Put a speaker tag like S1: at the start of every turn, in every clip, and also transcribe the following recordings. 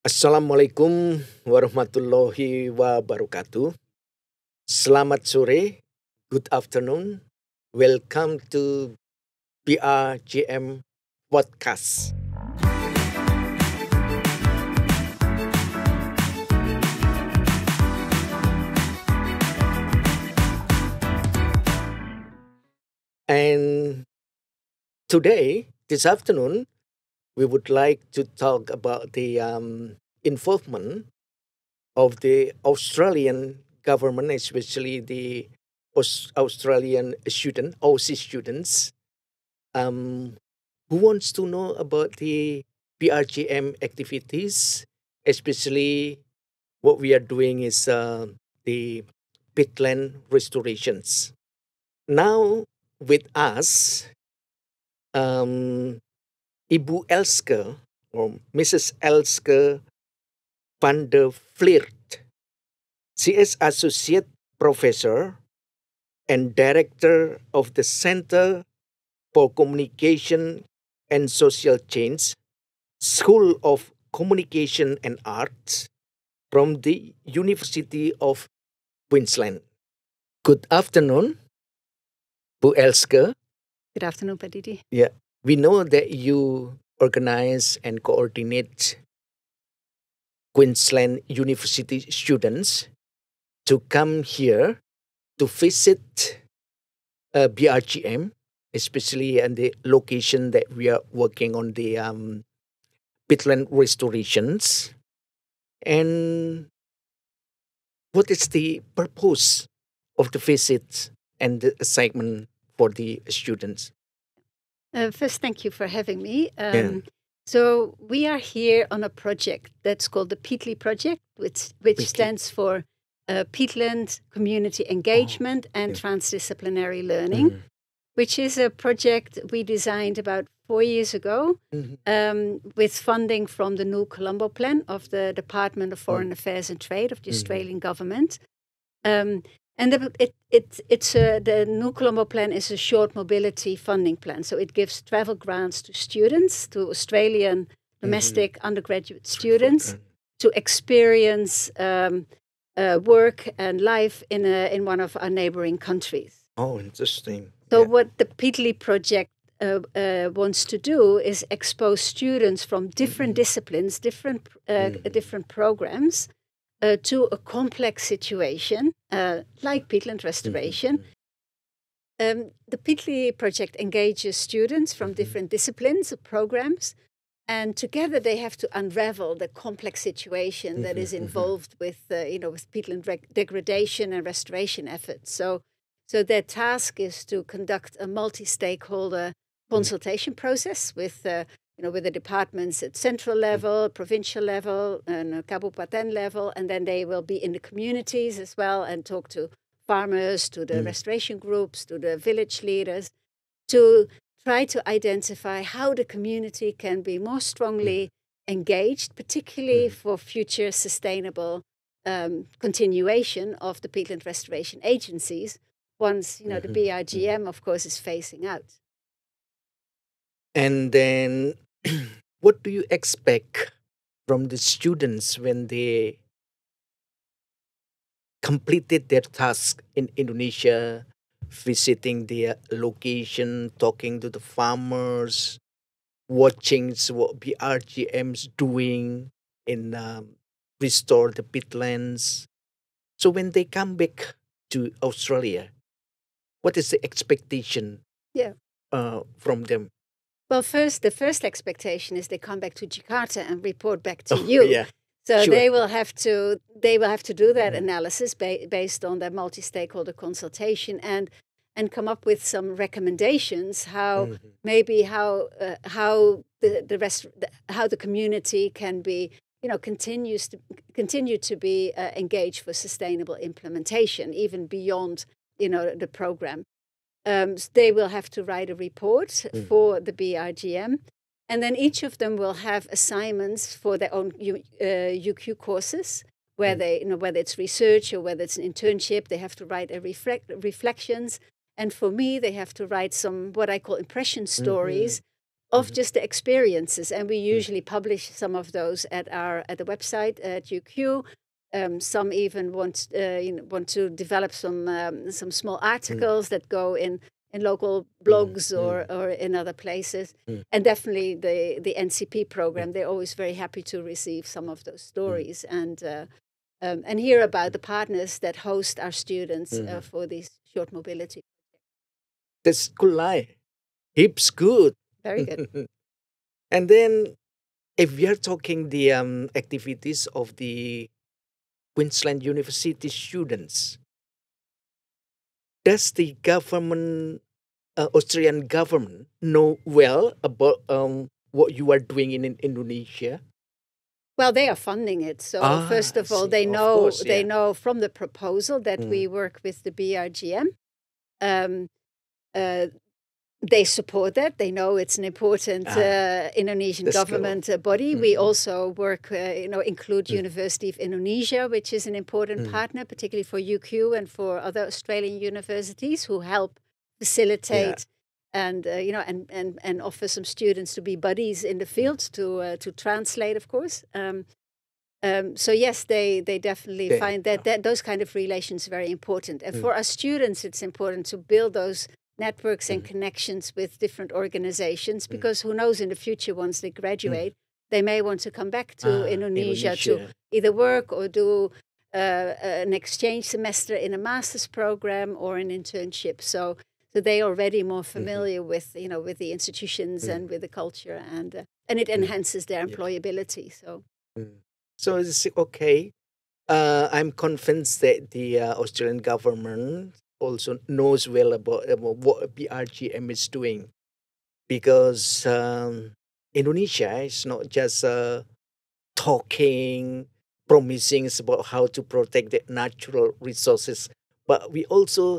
S1: Assalamualaikum warahmatullahi wabarakatuh. Selamat sore, good afternoon. Welcome to BRGM Podcast. And today, this afternoon, we would like to talk about the um, involvement of the Australian government, especially the Aus- Australian student, Aussie students, um, who wants to know about the BRGM activities, especially what we are doing is uh, the peatland restorations. Now, with us, um, Ibu Elske or Mrs. Elske van de Fliert. She is Associate Professor and Director of the Center for Communication and Social Change, School of Communication and Arts from the University of Queensland. Good afternoon, Bu Elske.
S2: Good afternoon, Padidi.
S1: Yeah, we know that you organize and coordinate Queensland University students to come here to visit uh, BRGM, especially at the location that we are working on the um, restorations. And what is the purpose of the visit and the assignment for the students?
S2: Uh, first, thank you for having me. Um,
S1: Yeah.
S2: So, we are here on a project that's called the PEATLI Project, which, which
S1: PEATLI.
S2: stands for uh, Peatland Community Engagement and
S1: yeah.
S2: Transdisciplinary Learning, which is a project we designed about four years ago
S1: Mhm.
S2: um, with funding from the New Colombo Plan of the Department of Foreign Affairs and Trade of the
S1: Mhm.
S2: Australian government. Um, and the, it, it, it's a, the New Colombo Plan is a short mobility funding plan. So it gives travel grants to students, to Australian domestic undergraduate students, to experience um, uh, work and life in, a, in one of our neighboring countries.
S1: Oh, interesting.
S2: So
S1: Yeah.
S2: what the PEATLI project uh, uh, wants to do is expose students from different
S1: Mm-hmm.
S2: disciplines, different uh, different programs, uh, to a complex situation uh, like peatland restoration. Um, the PEATLI project engages students from different disciplines or programs, and together they have to unravel the complex situation that is involved with, uh, you know, with peatland reg- degradation and restoration efforts. So, so their task is to conduct a multi-stakeholder consultation process with, uh, you know, with the departments at central level, provincial level, and uh, kabupaten level, and then they will be in the communities as well and talk to farmers, to the mm. restoration groups, to the village leaders, to try to identify how the community can be more strongly mm. engaged, particularly mm. for future sustainable um, continuation of the peatland restoration agencies once you know the mm-hmm. BRGM, of course, is phasing out.
S1: And then, what do you expect from the students when they completed their task in Indonesia, visiting their location, talking to the farmers, watching what BRGM's doing in um, restore the peatlands? So when they come back to Australia, what is the expectation
S2: Yeah.
S1: uh, from them?
S2: Well, first, the first expectation is they come back to Jakarta and report back to
S1: Oh,
S2: you.
S1: yeah.
S2: So
S1: Sure.
S2: they will have to they will have to do that
S1: Mhm.
S2: analysis ba- based on their multi-stakeholder consultation and and come up with some recommendations how
S1: Mhm.
S2: maybe how uh, how the the rest the, how the community can be you know continues to continue to be uh, engaged for sustainable implementation even beyond you know the program. Um, they will have to write a report
S1: Mm.
S2: for the BRGM. And then each of them will have assignments for their own U, uh, UQ courses, where
S1: Mm.
S2: they, you know, whether it's research or whether it's an internship, they have to write a reflect, reflections. And for me, they have to write some what I call impression stories of
S1: Mhm.
S2: just the experiences, and we usually publish some of those at our at the website at UQ. Um, some even want uh, you know, want to develop some um, some small articles that go in in local blogs or or in other places,
S1: Mm.
S2: and definitely the the NCP program. They're always very happy to receive some of those stories and. Uh, um, and hear about the partners that host our students uh,
S1: Mm.
S2: for these short mobility.
S1: That's good line. Hips good.
S2: Very good.
S1: and then, if we are talking the um, activities of the Queensland University students, does the government, uh, Australian government, know well about um, what you are doing in, in Indonesia?
S2: Well, they are funding it. So
S1: Ah,
S2: first of all,
S1: see.
S2: they know
S1: course,
S2: they know from the proposal that
S1: Mm.
S2: we work with the BRGM. Um, uh, they support that. They know it's an important
S1: Ah,
S2: uh, Indonesian government uh, body. We
S1: Mhm.
S2: also work, uh, you know, include
S1: Mm.
S2: University of Indonesia, which is an important
S1: Mm.
S2: partner, particularly for UQ and for other Australian universities who help facilitate and uh, you know and, and and offer some students to be buddies in the field to uh, to translate, of course. Um, um, so yes, they they definitely
S1: Yeah.
S2: find that, that those kind of relations very important. And
S1: Mm.
S2: for our students, it's important to build those networks and
S1: Mm.
S2: connections with different organizations
S1: Mm.
S2: because who knows in the future once they graduate, they may want to come back to
S1: Ah,
S2: Indonesia, to either work or do uh, an exchange semester in a master's program or an internship. So, so they are already more familiar with you know with the institutions
S1: Mm.
S2: and with the culture, and uh, and it
S1: Mm.
S2: enhances their
S1: Yeah.
S2: employability. So,
S1: Mm. So it's okay. Uh, I'm convinced that the uh, Australian government also knows well about, what BRGM is doing, because um, Indonesia is not just uh, talking, promising about how to protect the natural resources, but we also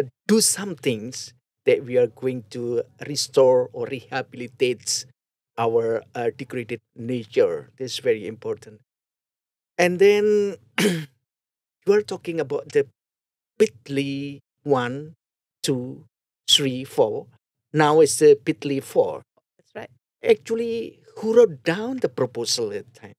S1: uh, do some things that we are going to restore or rehabilitate our uh, degraded nature. This is very important. And then you are talking about the PEATLI one, two, three, four. Now it's the PEATLI four.
S2: that's right.
S1: Actually, who wrote down the proposal at the time?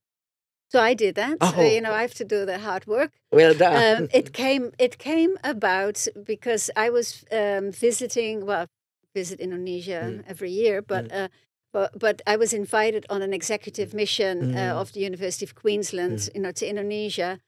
S2: So I did that. Uh,
S1: Oh.
S2: you know, I have to do the hard work.
S1: Well done.
S2: um, it came it came about because I was um, visiting well visit Indonesia
S1: Mm.
S2: every year, but. Uh, but, but I was invited on an executive mission
S1: Mm.
S2: uh, of the University of Queensland, you know, to Indonesia,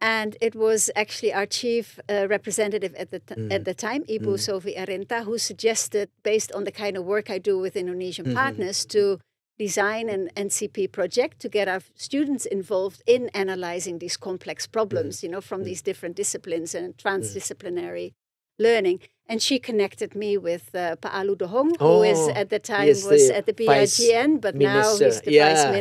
S2: and it was actually our chief uh, representative at the t-
S1: Mm.
S2: at the time, Ibu
S1: Mm.
S2: Sophie Arenta, who suggested, based on the kind of work I do with Indonesian
S1: Mhm.
S2: partners, to design an NCP project to get our students involved in analyzing these complex problems, you know, from
S1: Mm.
S2: these different disciplines and transdisciplinary learning. And she connected me with uh, Pa Alue Dohong, who is
S1: Oh,
S2: at the time
S1: yes,
S2: was
S1: the
S2: at the BIGN, but now he's the
S1: Yeah,
S2: vice
S1: yeah.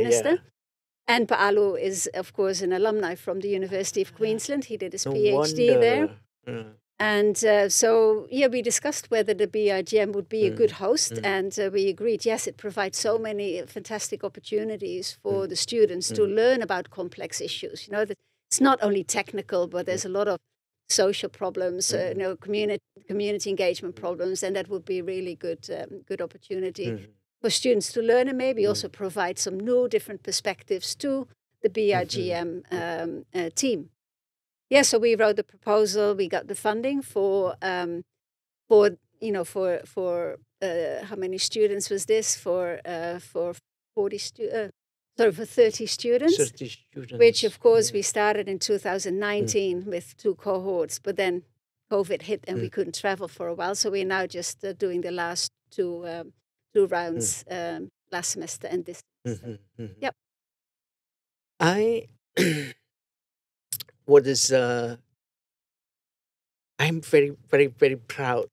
S2: And Pa Alue is, of course, an alumni from the University of Queensland. He did his
S1: No
S2: PhD there.
S1: wonder. Mm.
S2: And uh, so, yeah, we discussed whether the BRGM would be a
S1: Mm,
S2: good host,
S1: mm.
S2: and uh, we agreed, yes, it provides so many fantastic opportunities for the students to
S1: mm.
S2: learn about complex issues. You know, that it's not only technical, but there's a lot of social problems, uh, you
S1: Mm.
S2: know, community community engagement problems, and that would be really good um, good opportunity
S1: Mm.
S2: For students to learn, and maybe
S1: Mm.
S2: also provide some new, different perspectives to the BRGM um, uh, team. Yeah, so we wrote the proposal. We got the funding for um, for you know for for uh, how many students was this for uh, for forty stu- uh, sorry for thirty students.
S1: 30 students.
S2: Which, of course,
S1: Yeah.
S2: we started in 2019 with two cohorts, but then COVID hit and we
S1: Mm.
S2: couldn't travel for a while. So we're now just uh, doing the last two um, two rounds um, last semester and this. semester.
S1: Mhm, mhm.
S2: Yep.
S1: I what is uh I'm very very very proud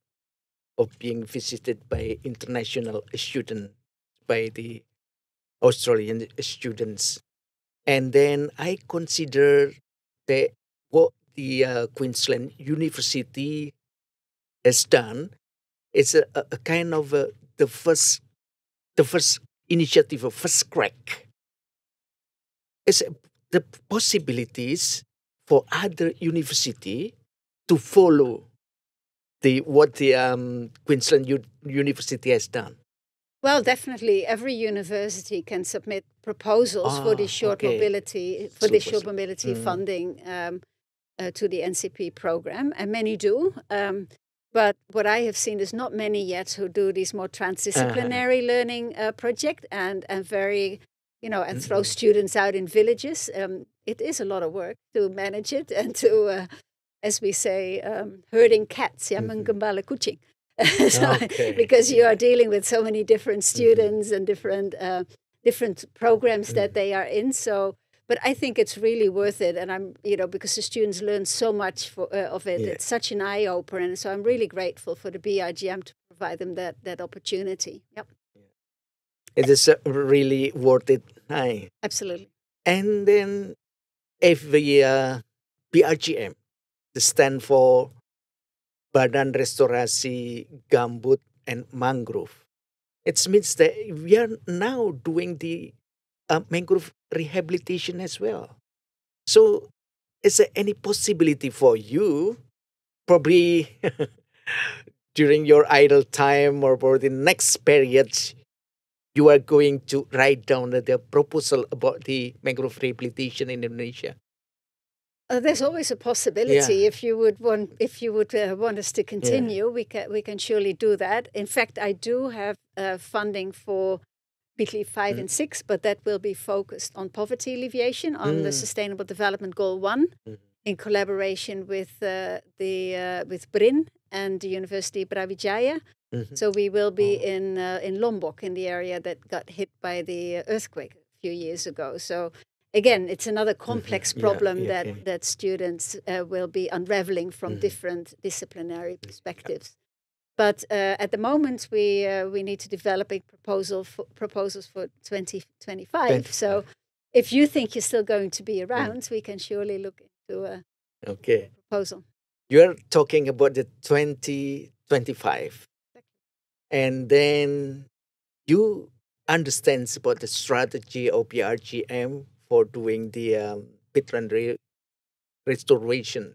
S1: of being visited by international students by the Australian students and then I consider that what the uh, Queensland University has done is a, a, a kind of uh the first the first initiative the first crack is the possibilities for other university to follow the what the um, Queensland U- University has done.
S2: Well, definitely, every university can submit proposals for the
S1: Ah,
S2: short
S1: okay.
S2: mobility for the short mobility
S1: Mm.
S2: funding um, uh, to the NCP program, and many do. Um, but what I have seen is not many yet who do these more transdisciplinary learning uh, project and and very, you know, and throw
S1: Mm-mm.
S2: students out in villages. Um, it is a lot of work to manage it and to, uh, as we say, um, herding cats. Ja,
S1: Mhm.
S2: menggembala kucing. So,
S1: Okay.
S2: because you are dealing with so many different students and different uh, different programs that
S1: Mm.
S2: they are in. So, but I think it's really worth it, and I'm you know because the students learn so much for, uh, of it.
S1: Yeah.
S2: It's such an eye opener, and so I'm really grateful for the BRGM to provide them that that opportunity. Yep,
S1: It is uh, really worth it. Hi.
S2: absolutely.
S1: And then every uh, BRGM, the stand for Badan Restorasi Gambut and Mangrove. It means that we are now doing the uh, mangrove rehabilitation as well. So, is there any possibility for you, probably during your idle time or for the next period, you are going to write down the proposal about the mangrove rehabilitation in Indonesia?
S2: Uh, there's always a possibility if you would want if you would uh, want us to continue, we can we can surely do that. In fact, I do have uh, funding for PEATLI five
S1: Mm.
S2: and six, but that will be focused on poverty alleviation on the
S1: Mm.
S2: Sustainable Development Goal one,
S1: Mhm.
S2: in collaboration with uh, the uh, with BRIN and the University of Brawijaya.
S1: Mhm.
S2: So we will be
S1: Oh.
S2: in uh, in Lombok, in the area that got hit by the earthquake a few years ago. So again, it's another complex
S1: Yeah,
S2: problem
S1: yeah,
S2: that
S1: okay.
S2: that students uh, will be unraveling from
S1: Mhm.
S2: different disciplinary perspectives. But uh, at the moment, we uh, we need to develop a proposal for, proposals for 2025. So if you think you're still going to be around, we can surely look into a
S1: Okay.
S2: proposal.
S1: You're talking about the 2025. And then you understand about the strategy of BRGM for doing the um, peatland re- restoration.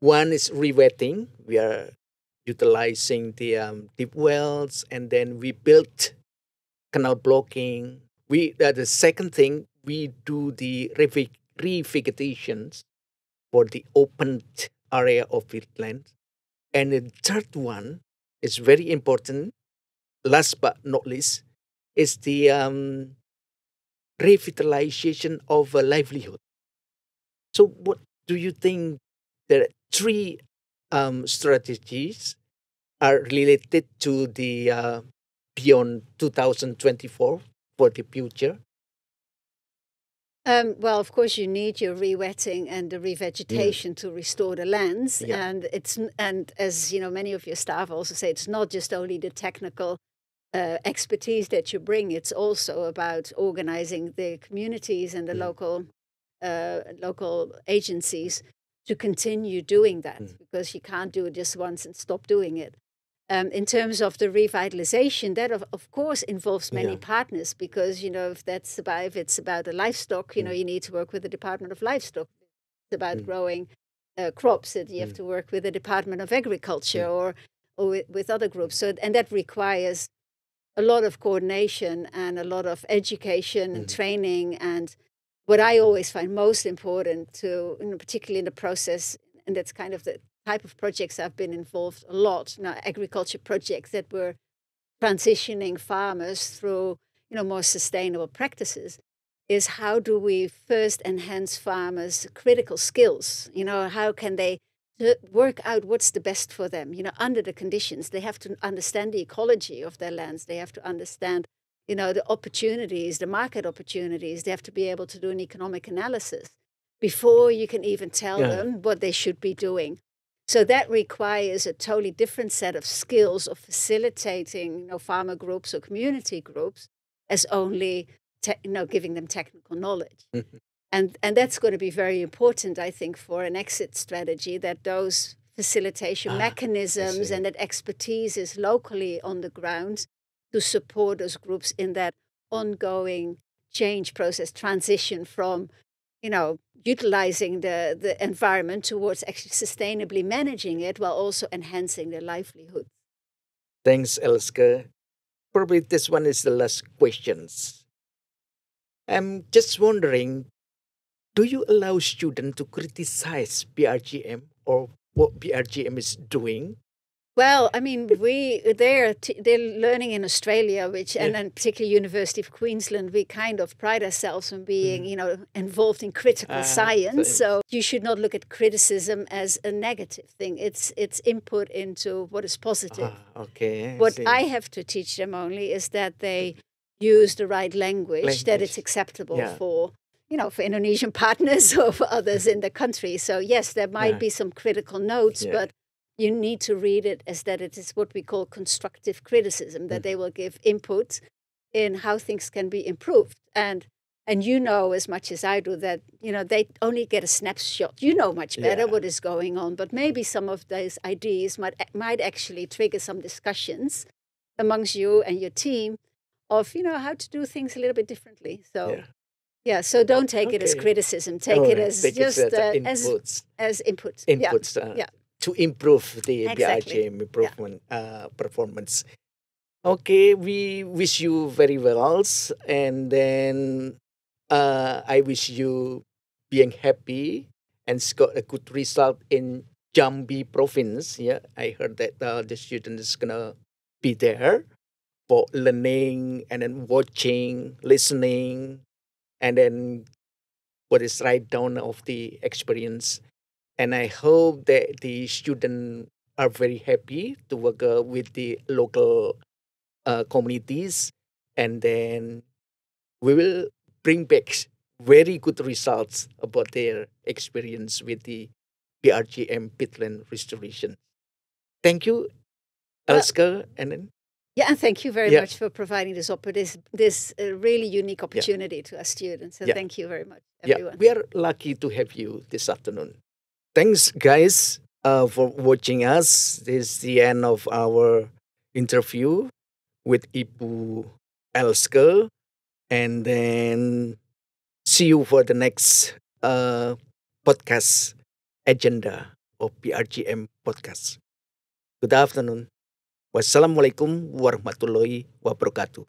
S1: One is rewetting. We are utilizing the um, deep wells, and then we built canal blocking. We uh, the second thing we do the revegetations for the opened area of peatland, and the third one is very important. Last but not least, is the um, revitalization of a livelihood. So, what do you think? There are three um, strategies are related to the uh, beyond 2024 for the future.
S2: Um, well, of course, you need your rewetting and the revegetation to restore the lands,
S1: Yeah.
S2: and it's and as you know, many of your staff also say, it's not just only the technical uh, expertise that you bring; it's also about organizing the communities and the
S1: Mm.
S2: local uh, local agencies to continue doing that
S1: Mm.
S2: because you can't do it just once and stop doing it. Um, in terms of the revitalization, that of, of course involves many
S1: Yeah.
S2: partners because you know if that's about if it's about the livestock, you know
S1: Mm.
S2: you need to work with the Department of Livestock. It's about
S1: Mm.
S2: growing uh, crops, that you have
S1: Mm.
S2: to work with the Department of Agriculture or or with, with other groups. So and that requires a lot of coordination and a lot of education and
S1: Mhm.
S2: training and what I always find most important to, you know, particularly in the process, and that's kind of the type of projects I've been involved a lot, know, agriculture projects that were transitioning farmers through, you know, more sustainable practices, is how do we first enhance farmers' critical skills? You know, how can they work out what's the best for them, you know, under the conditions. They have to understand the ecology of their lands. They have to understand, you know, the opportunities, the market opportunities. They have to be able to do an economic analysis before you can even tell
S1: Yeah.
S2: them what they should be doing. So that requires a totally different set of skills of facilitating, you know, farmer groups or community groups as only, te- you know, giving them technical knowledge.
S1: Mhm.
S2: And, and that's going to be very important, I think, for an exit strategy that those facilitation
S1: Ah,
S2: mechanisms and that expertise is locally on the ground to support those groups in that ongoing change process, transition from, you know, utilizing the, the environment towards actually sustainably managing it while also enhancing their livelihood.
S1: Thanks, Elske. probably this one is the last questions. I'm just wondering, do you allow students to criticize BRGM or what BRGM is doing?
S2: Well, I mean, we they're t- they're learning in Australia, which and then particularly University of Queensland, we kind of pride ourselves on being, you know, involved in critical
S1: Ah,
S2: science. So you should not look at criticism as a negative thing. It's it's input into what is positive.
S1: Ah, okay.
S2: what
S1: see.
S2: I have to teach them only is that they use the right language, that it's acceptable
S1: Yeah.
S2: for you know for Indonesian partners or for others in the country. So yes, there might be some critical notes,
S1: Yeah.
S2: but you need to read it as that it is what we call constructive criticism, that they will give input in how things can be improved. And and you know as much as I do that you know they only get a snapshot. You know much better
S1: Yeah.
S2: what is going on, but maybe some of those ideas might might actually trigger some discussions amongst you and your team of you know how to do things a little bit differently. So
S1: Yeah.
S2: yeah, so don't take it as criticism. Take
S1: All
S2: it as
S1: take it
S2: just
S1: as, uh,
S2: as
S1: inputs.
S2: as input. Yeah.
S1: inputs uh,
S2: yeah.
S1: To improve the
S2: Exactly.
S1: BRGM improvement uh, performance. Okay, we wish you very well, and then uh, I wish you being happy and got a good result in Jambi province. Yeah, I heard that uh, the student is gonna be there for learning and then watching, listening, and then what is write down of the experience and I hope that the students are very happy to work uh, with the local uh, communities, and then we will bring back very good results about their experience with the BRGM peatland restoration. Thank you,
S2: Well-
S1: Elske, and then
S2: Yeah, and thank you very
S1: Yeah.
S2: much for providing this this this uh, really unique opportunity to our students. So
S1: Yeah.
S2: thank you very much, everyone.
S1: yeah,
S2: everyone.
S1: we are lucky to have you this afternoon. Thanks, guys, uh, for watching us. This is the end of our interview with Ibu Elske, and then see you for the next uh, podcast agenda of PRGM podcast. Good afternoon. Wassalamualaikum warahmatullahi wabarakatuh.